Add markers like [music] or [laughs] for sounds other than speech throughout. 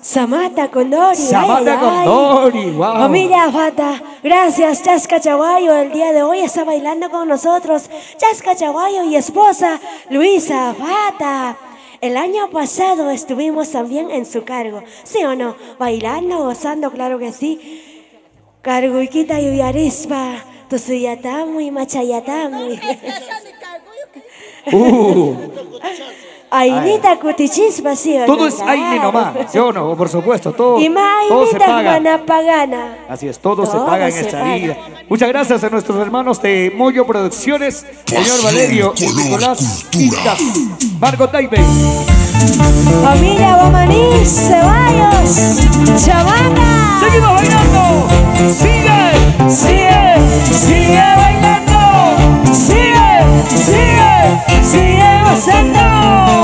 Samata con Dori. Samata con Dori, wow. Familia Fata, gracias Chasca Chaguayo. El día de hoy está bailando con nosotros Chasca Chaguayo y esposa Luisa Fata. El año pasado estuvimos también en su cargo, ¿sí o no? Bailando, gozando, claro que sí. Carguiquita y arispa, tu suyatamu y machayatamu. Uh. Ainita cutichispa, ¿sí o no? Todo es aire nomás, ¿sí o no? Por supuesto, todo, Y todo se mainita paga. manapagana. Así es, todo, se paga en esta paga. vida. Muchas gracias a nuestros hermanos de Moyo Producciones, señor Valerio y Nicolás. Quintas. Margot Taipe. Familia Guamaní, Ceballos, Chavana. Seguimos bailando. Sigue, sigue, sigue bailando. Sigue, sigue, sigue gozando.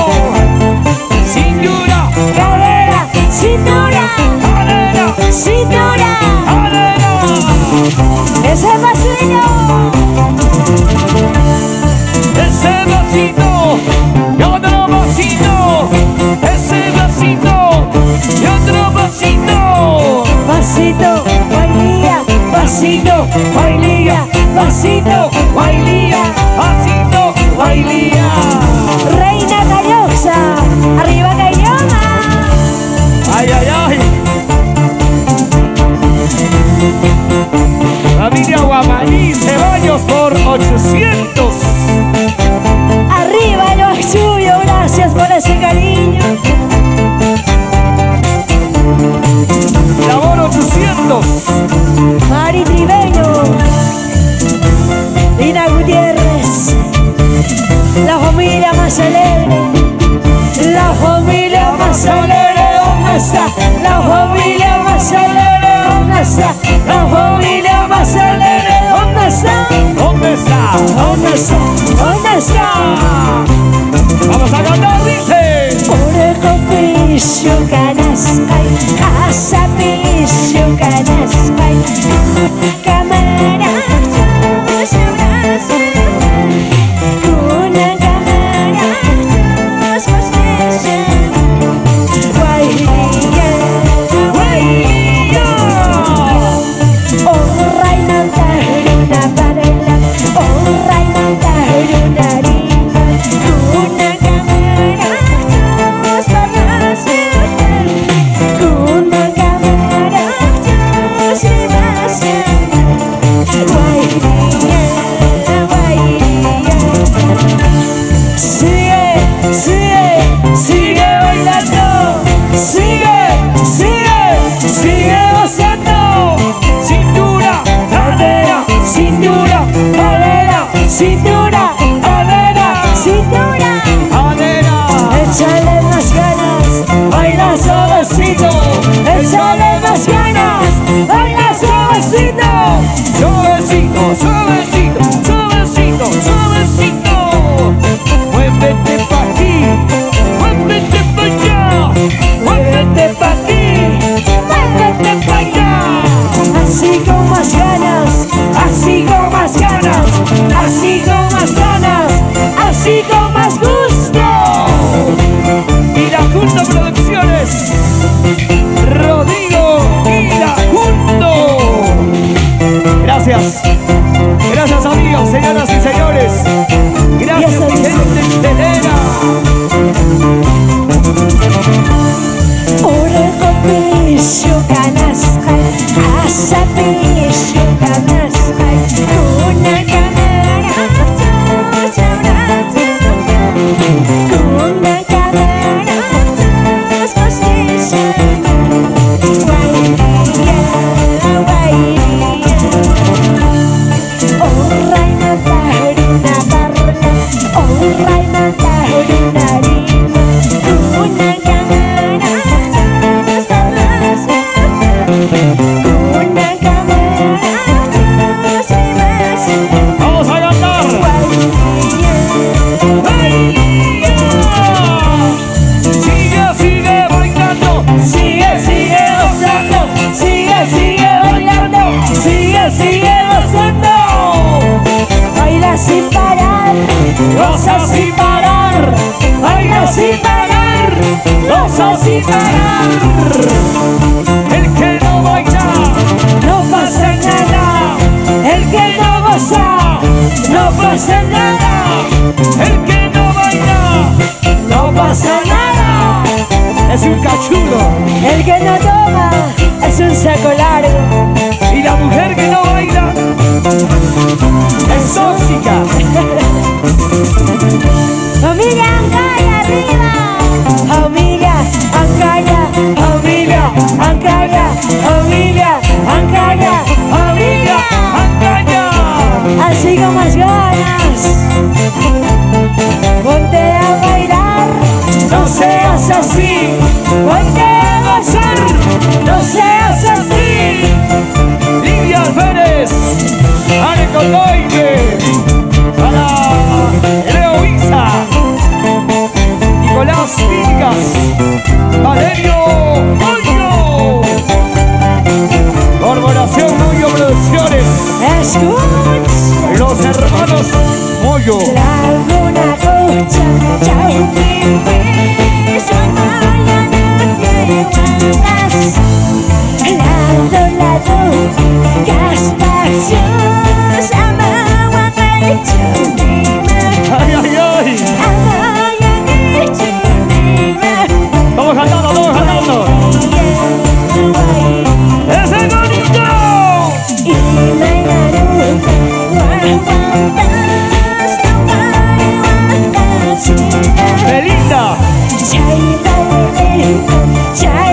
Ese pasito. Ese vasito y otro vasito. Ese vasito y otro vasito. Pasito, bailía, Pasito, bailía, pasito, bailía, Vamos a cantar, es un cachudo. El que no toma es un saco largo. Y la mujer que no baila es tóxica. [laughs] Familia Ancaya, arriba. Familia Ancaya, familia Ancaya, familia Ancaya, familia Ancaya. Así con más ganas. no seas así, hoy te vas a no seas así. Lidia Alférez, Ale Condoide, para Leo Isa, Nicolás Vigas. trái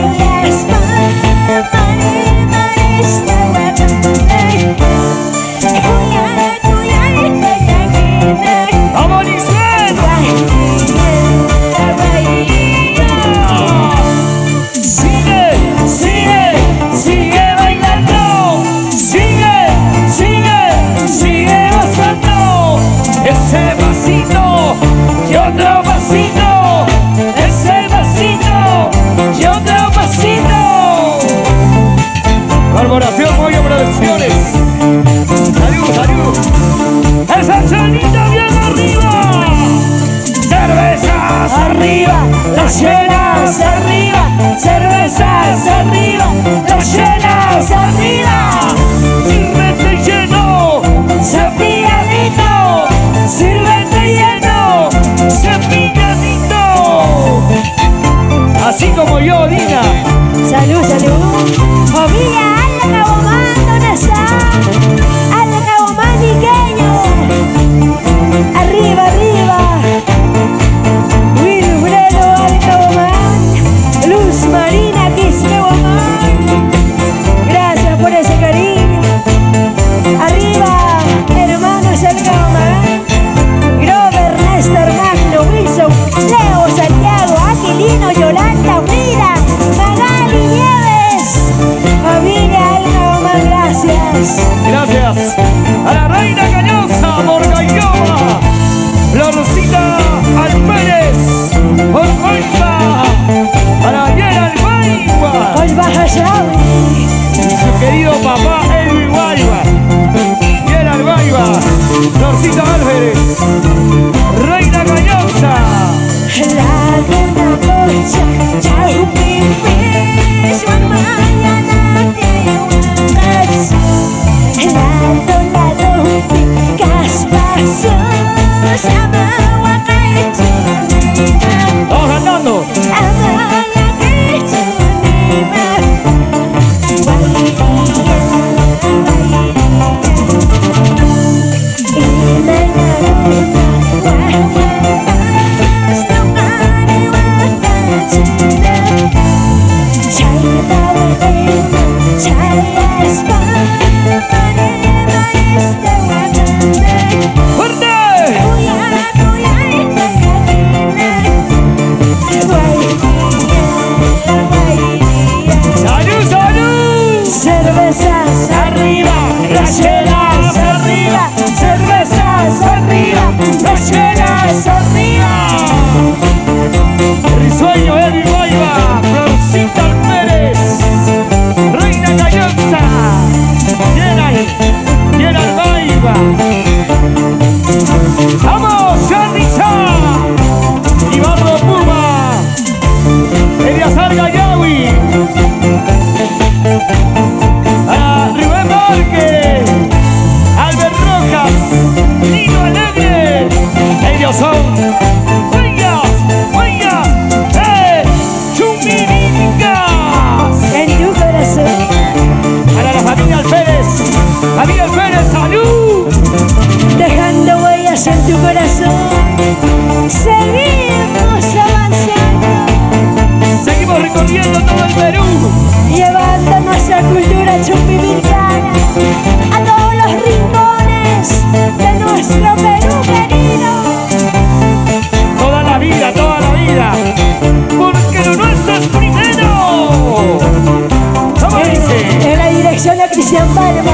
Gracias. A la reina Cañosa, Morgayoma, Florcita Alpérez, Olva, para Yera Albaigua. Olva Hayao. esa cultura chumbivilcana a todos los rincones de nuestro Perú querido. Toda la vida, toda la vida, porque lo nuestro es primero. ¿Cómo dice? En la dirección de Cristian Palma,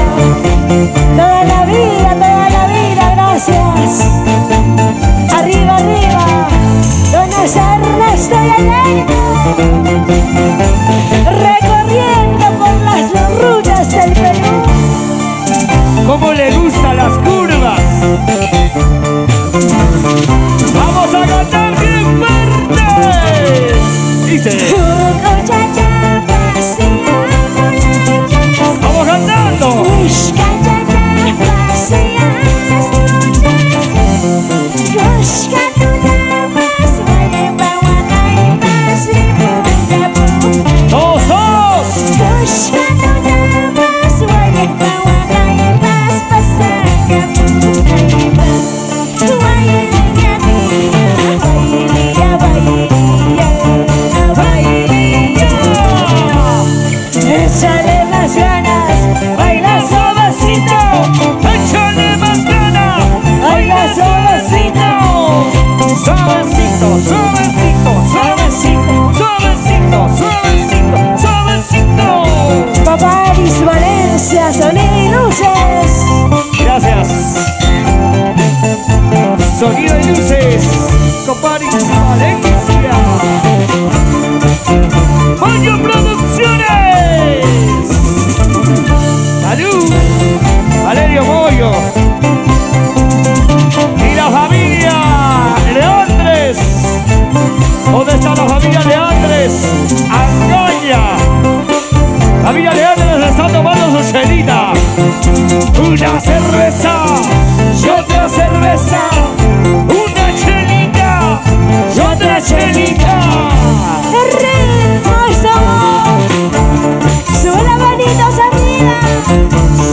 toda la vida, toda la vida, gracias. Arriba, arriba, don Ernesto y Elena. cómo le gustan las curvas. Vamos a cantar bien fuerte. Dice.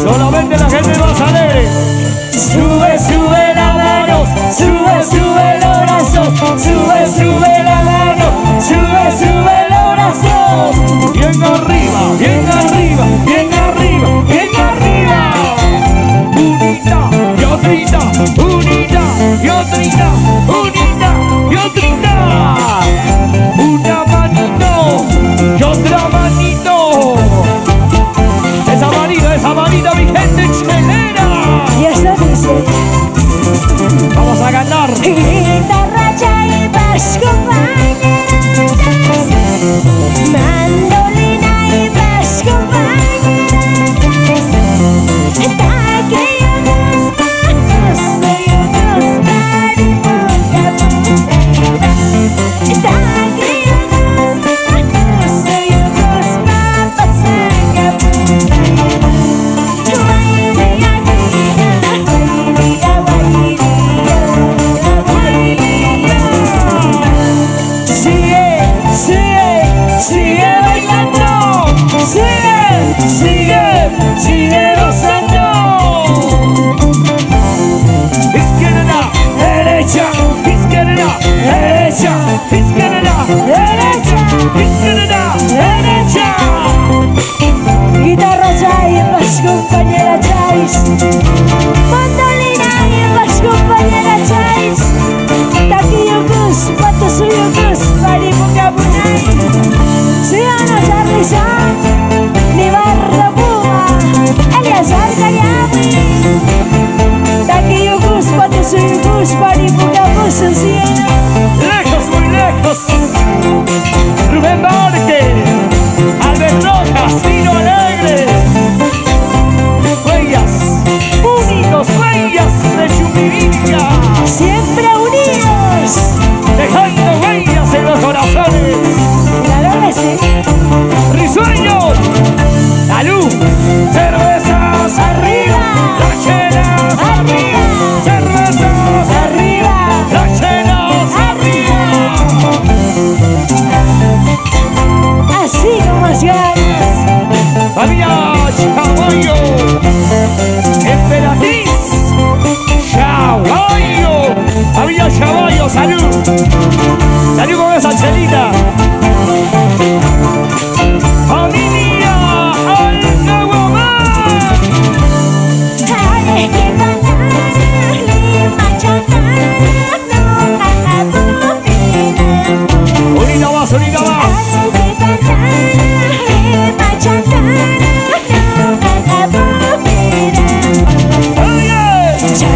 solamente した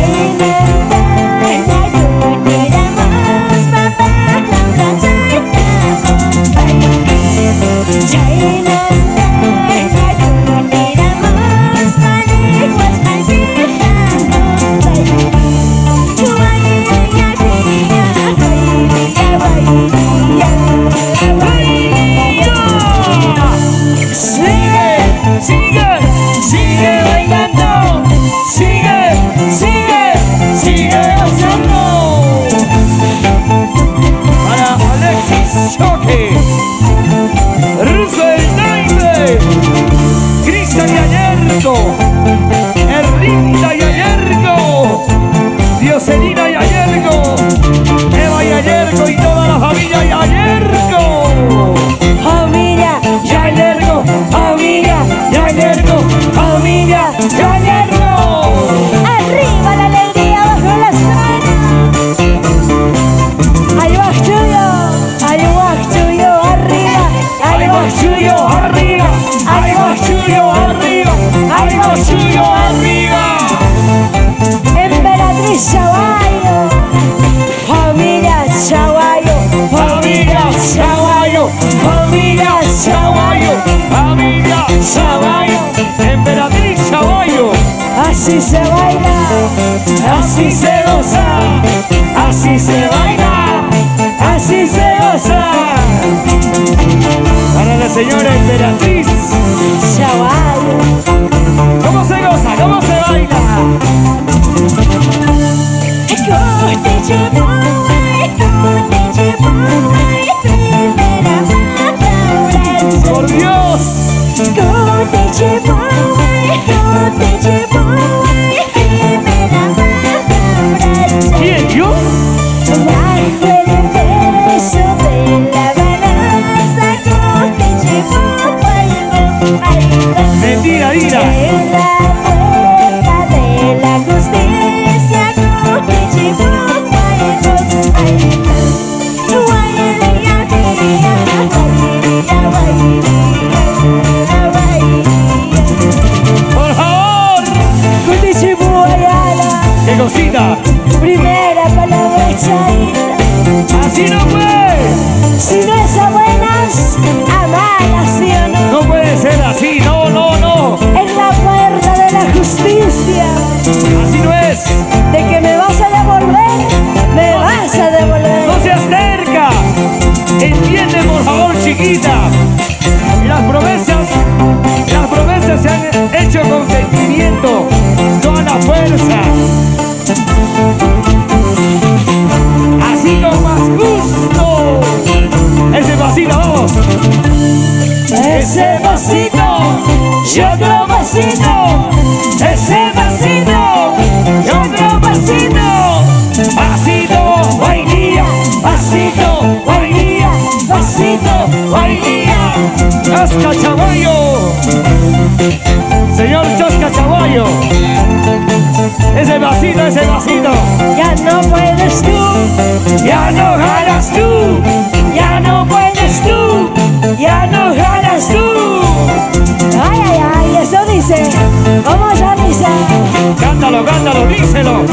Amen. Así se baila, así se goza, así se baila, así se goza. Para la señora emperatriz, chaval. ¿Cómo se goza? ¿Cómo se baila? Yo te llevo. Y otro vasito, ese vasito, y otro vasito, vasito, vainilla, vasito, vainilla, vasito, vainilla. Chasca Chaballo, señor Chasca Chaballo, ese vasito, ese vasito. Ya no puedes tú, ya no ganas tú, ya no puedes. Como ya dice. Cántalo, cántalo, díselo.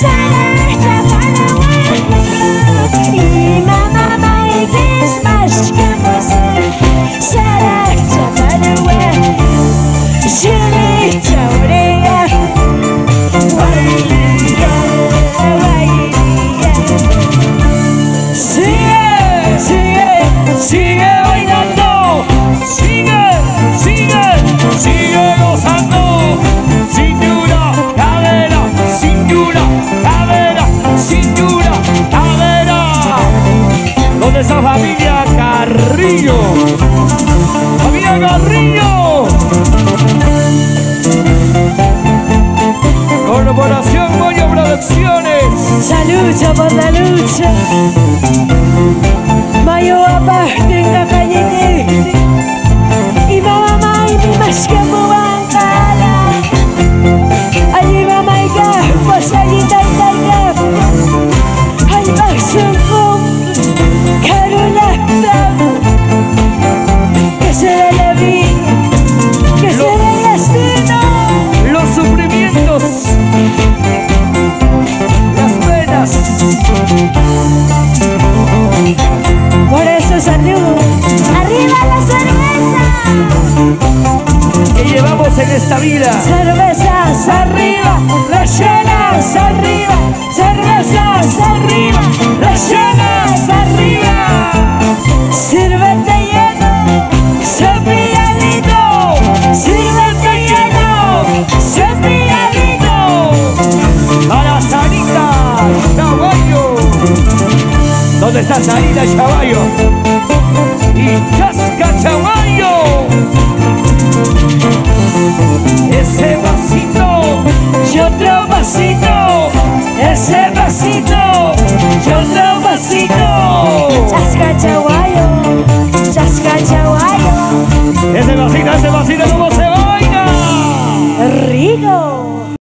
say Producciones. La lucha por la lucha. Mayo aparte en calle Y mamá y mi más esta vida. Cervezas arriba, las llenas arriba, cervezas arriba, las llenas arriba. Sírvete lleno, cepilladito, sírvete lleno, cepilladito. Para Sarita Chaguayo. ¿Dónde está Sarita Chaguayo? Vasito. Chasca